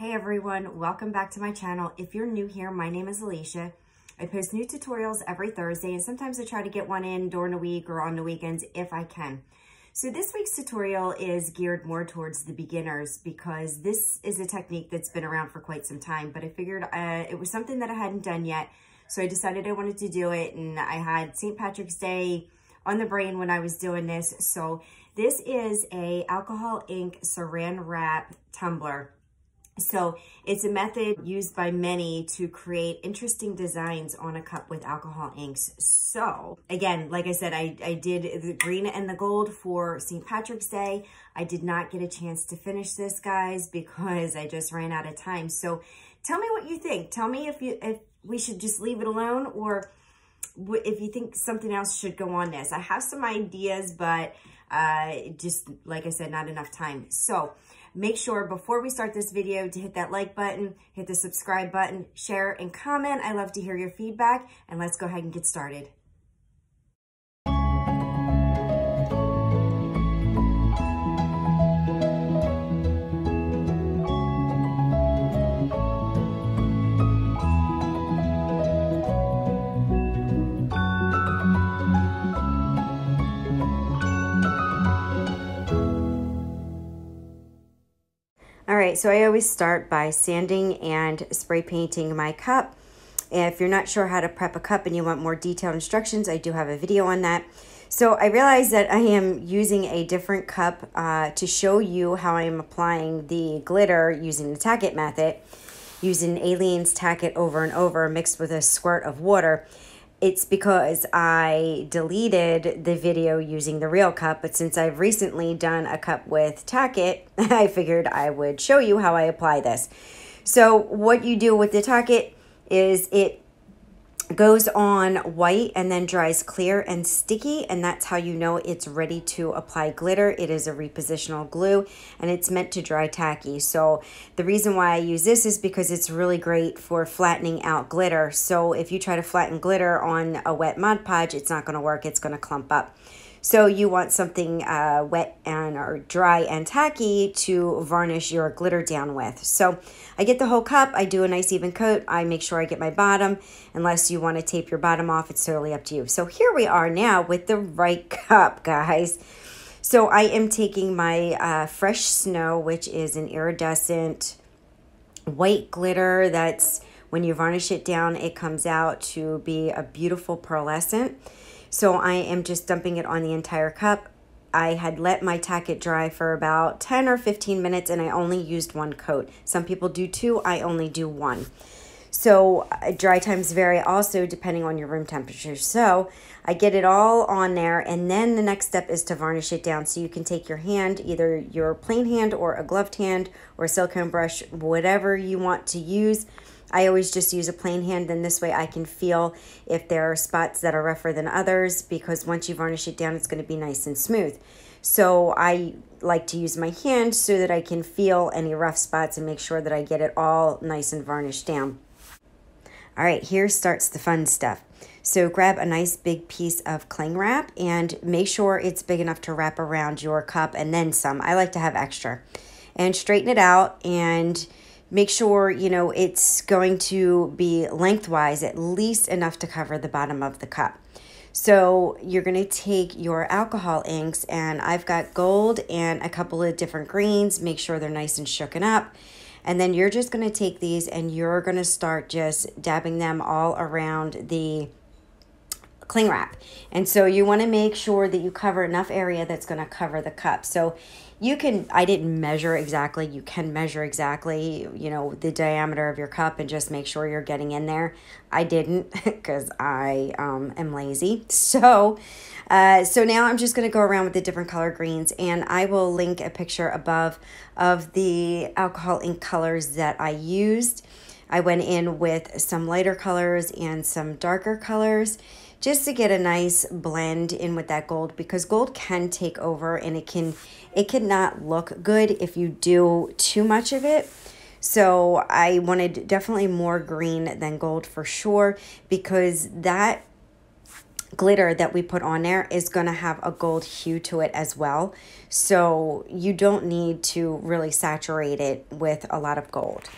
Hey everyone, welcome back to my channel. If you're new here, my name is Alisha. I post new tutorials every Thursday and sometimes I try to get one in during the week or on the weekends if I can. So this week's tutorial is geared more towards the beginners because this is a technique that's been around for quite some time, but I figured uh, it was something that I hadn't done yet. So I decided I wanted to do it and I had St. Patrick's Day on the brain when I was doing this. So this is a alcohol ink saran wrap tumbler. So it's a method used by many to create interesting designs on a cup with alcohol inks. So again, like I said, I, I did the green and the gold for St. Patrick's Day. I did not get a chance to finish this, guys, because I just ran out of time. So tell me what you think. Tell me if you if we should just leave it alone or if you think something else should go on this. I have some ideas, but uh, just like I said, not enough time. So Make sure before we start this video to hit that like button, hit the subscribe button, share, and comment. I love to hear your feedback, and let's go ahead and get started. Right, so I always start by sanding and spray painting my cup. If you're not sure how to prep a cup and you want more detailed instructions, I do have a video on that. So I realized that I am using a different cup uh, to show you how I am applying the glitter using the tack it method, using Aleene's tack it over and over mixed with a squirt of water it's because I deleted the video using the real cup, but since I've recently done a cup with Tack It, I figured I would show you how I apply this. So what you do with the Tack It is it goes on white and then dries clear and sticky and that's how you know it's ready to apply glitter. It is a repositional glue and it's meant to dry tacky. So the reason why I use this is because it's really great for flattening out glitter. So if you try to flatten glitter on a wet Mod Podge it's not going to work. It's going to clump up so you want something uh, wet and or dry and tacky to varnish your glitter down with. So I get the whole cup, I do a nice even coat, I make sure I get my bottom. Unless you want to tape your bottom off, it's totally up to you. So here we are now with the right cup, guys. So I am taking my uh, Fresh Snow, which is an iridescent white glitter that's when you varnish it down, it comes out to be a beautiful pearlescent. So I am just dumping it on the entire cup. I had let my tack it dry for about 10 or 15 minutes and I only used one coat. Some people do two, I only do one. So uh, dry times vary also depending on your room temperature. So I get it all on there and then the next step is to varnish it down. So you can take your hand, either your plain hand or a gloved hand or a silicone brush, whatever you want to use I always just use a plain hand and this way I can feel if there are spots that are rougher than others because once you varnish it down it's going to be nice and smooth. So I like to use my hand so that I can feel any rough spots and make sure that I get it all nice and varnished down. All right, here starts the fun stuff. So grab a nice big piece of cling wrap and make sure it's big enough to wrap around your cup and then some. I like to have extra. And straighten it out and make sure you know it's going to be lengthwise at least enough to cover the bottom of the cup so you're going to take your alcohol inks and I've got gold and a couple of different greens make sure they're nice and shooken up and then you're just going to take these and you're going to start just dabbing them all around the cling wrap. And so you want to make sure that you cover enough area that's going to cover the cup. So you can, I didn't measure exactly, you can measure exactly, you know, the diameter of your cup and just make sure you're getting in there. I didn't because I um, am lazy. So, uh, so now I'm just going to go around with the different color greens and I will link a picture above of the alcohol ink colors that I used. I went in with some lighter colors and some darker colors just to get a nice blend in with that gold because gold can take over and it can it cannot look good if you do too much of it. So I wanted definitely more green than gold for sure because that glitter that we put on there is going to have a gold hue to it as well. So you don't need to really saturate it with a lot of gold.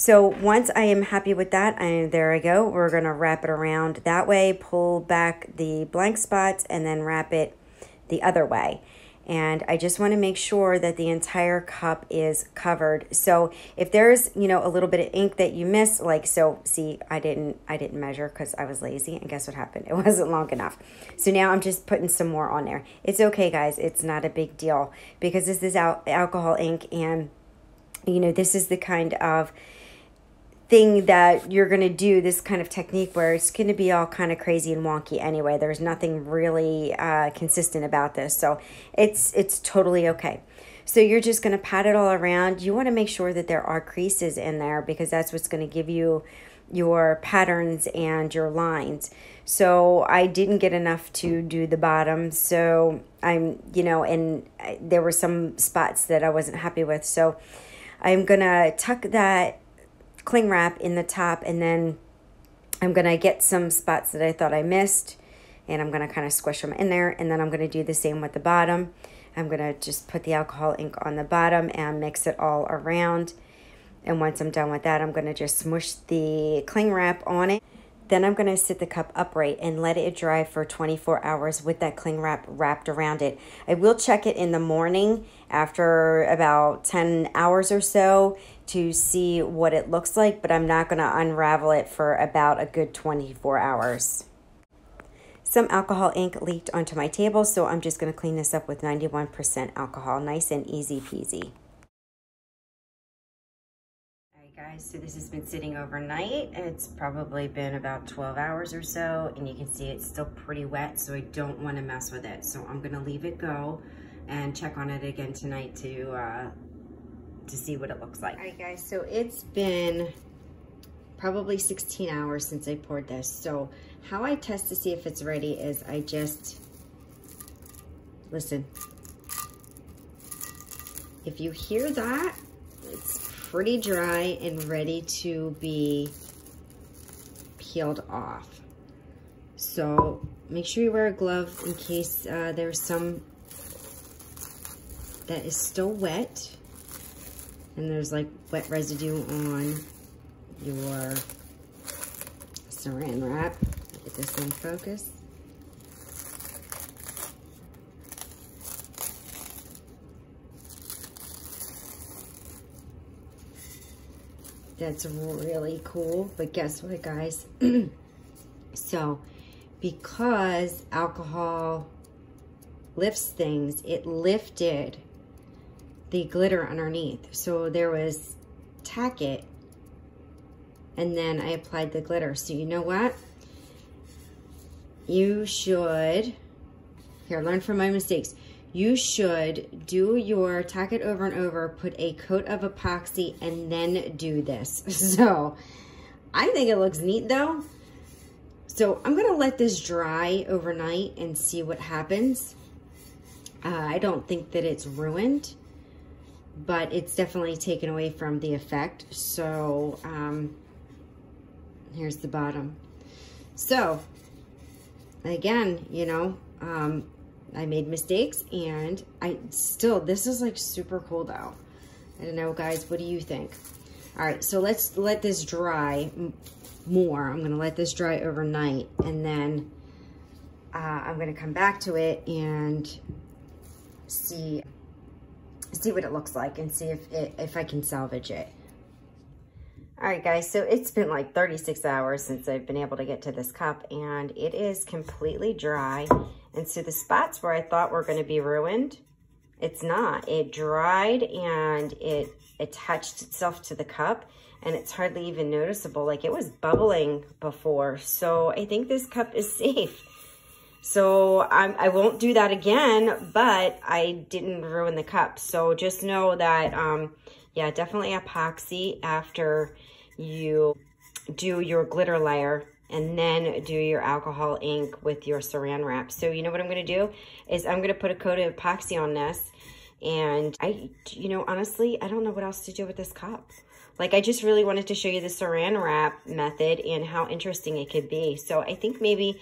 So once I am happy with that, and there I go, we're going to wrap it around that way, pull back the blank spots, and then wrap it the other way and I just want to make sure that the entire cup is covered. So if there's, you know, a little bit of ink that you miss, like, so see, I didn't, I didn't measure because I was lazy and guess what happened? It wasn't long enough. So now I'm just putting some more on there. It's okay, guys. It's not a big deal because this is al alcohol ink and, you know, this is the kind of, thing that you're going to do this kind of technique where it's going to be all kind of crazy and wonky anyway. There's nothing really uh, consistent about this. So it's it's totally okay. So you're just going to pat it all around. You want to make sure that there are creases in there because that's what's going to give you your patterns and your lines. So I didn't get enough to do the bottom. So I'm you know and there were some spots that I wasn't happy with. So I'm gonna tuck that cling wrap in the top and then I'm to get some spots that I thought I missed and I'm to kind of squish them in there and then I'm to do the same with the bottom. I'm to just put the alcohol ink on the bottom and mix it all around. And once I'm done with that, I'm to just smush the cling wrap on it. Then I'm going to sit the cup upright and let it dry for 24 hours with that cling wrap wrapped around it. I will check it in the morning after about 10 hours or so to see what it looks like, but I'm not going to unravel it for about a good 24 hours. Some alcohol ink leaked onto my table, so I'm just going to clean this up with 91% alcohol. Nice and easy peasy. Guys, so this has been sitting overnight. It's probably been about 12 hours or so, and you can see it's still pretty wet, so I don't want to mess with it. So I'm to leave it go and check on it again tonight to uh, to see what it looks like. All right, guys, so it's been probably 16 hours since I poured this. So how I test to see if it's ready is I just, listen. If you hear that, pretty dry and ready to be peeled off. So make sure you wear a glove in case uh, there's some that is still wet and there's like wet residue on your saran wrap. Get this in focus. That's really cool, but guess what guys? so, because alcohol lifts things, it lifted the glitter underneath. So there was tack it and then I applied the glitter. So you know what? You should, here, learn from my mistakes. You should do your tack it over and over, put a coat of epoxy, and then do this. So I think it looks neat though. So I'm gonna let this dry overnight and see what happens. Uh, I don't think that it's ruined but it's definitely taken away from the effect. So um, here's the bottom. So again, you know, um, I made mistakes and I still, this is like super cool though. I don't know, guys, what do you think? All right, so let's let this dry more. I'm gonna let this dry overnight and then uh, I'm gonna come back to it and see see what it looks like and see if, it, if I can salvage it. All right, guys, so it's been like 36 hours since I've been able to get to this cup, and it is completely dry. And so the spots where I thought were going to be ruined, it's not. It dried and it attached itself to the cup, and it's hardly even noticeable. Like it was bubbling before, so I think this cup is safe. So I'm, I won't do that again, but I didn't ruin the cup. So just know that, um, yeah, definitely epoxy after you do your glitter layer and then do your alcohol ink with your saran wrap. So you know what I'm to do is I'm to put a coat of epoxy on this. And I, you know, honestly, I don't know what else to do with this cup. Like I just really wanted to show you the saran wrap method and how interesting it could be. So I think maybe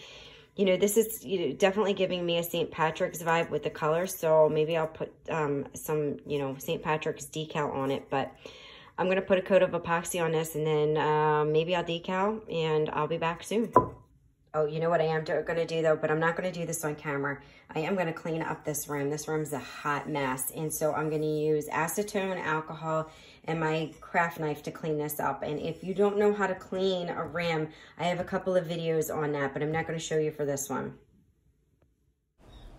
you know, this is you know, definitely giving me a St. Patrick's vibe with the color. So maybe I'll put um, some, you know, St. Patrick's decal on it. But I'm going to put a coat of epoxy on this and then uh, maybe I'll decal and I'll be back soon. Oh, you know what I am going to do though, but I'm not going to do this on camera. I am going to clean up this room. This room's a hot mess. And so I'm going to use acetone, alcohol, and my craft knife to clean this up. And if you don't know how to clean a rim, I have a couple of videos on that, but I'm not going to show you for this one.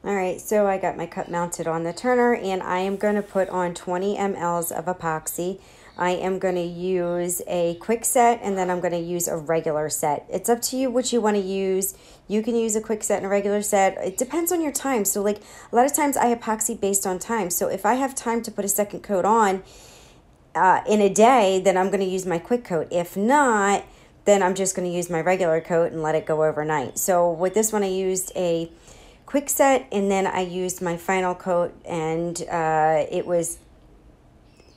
All right, so I got my cup mounted on the turner and I am going to put on 20 mLs of epoxy. I am going to use a quick set and then I'm going to use a regular set. It's up to you what you want to use. You can use a quick set and a regular set. It depends on your time. So like a lot of times I epoxy based on time. So if I have time to put a second coat on uh, in a day, then I'm going to use my quick coat. If not, then I'm just going to use my regular coat and let it go overnight. So with this one, I used a quick set and then I used my final coat and uh, it was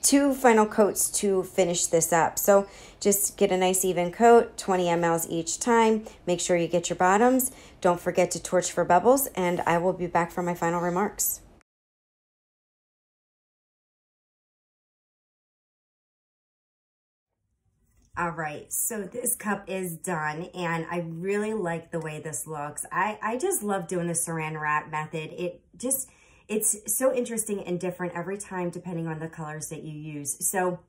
two final coats to finish this up. So just get a nice even coat, 20 mLs each time. Make sure you get your bottoms. Don't forget to torch for bubbles and I will be back for my final remarks. All right, so this cup is done and I really like the way this looks. I, I just love doing the saran wrap method. It just, it's so interesting and different every time depending on the colors that you use. So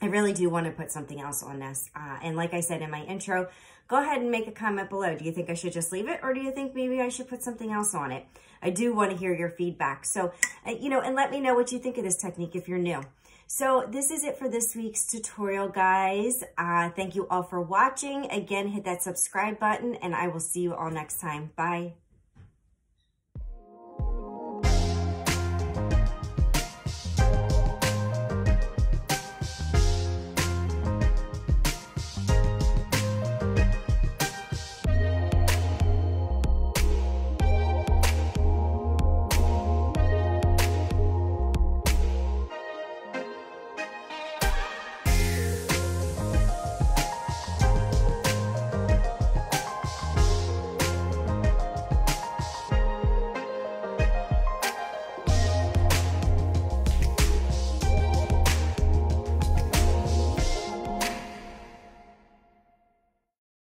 I really do want to put something else on this. Uh, and like I said in my intro, go ahead and make a comment below. Do you think I should just leave it or do you think maybe I should put something else on it? I do want to hear your feedback. So, uh, you know, and let me know what you think of this technique if you're new. So this is it for this week's tutorial, guys. Uh, thank you all for watching. Again, hit that subscribe button, and I will see you all next time. Bye.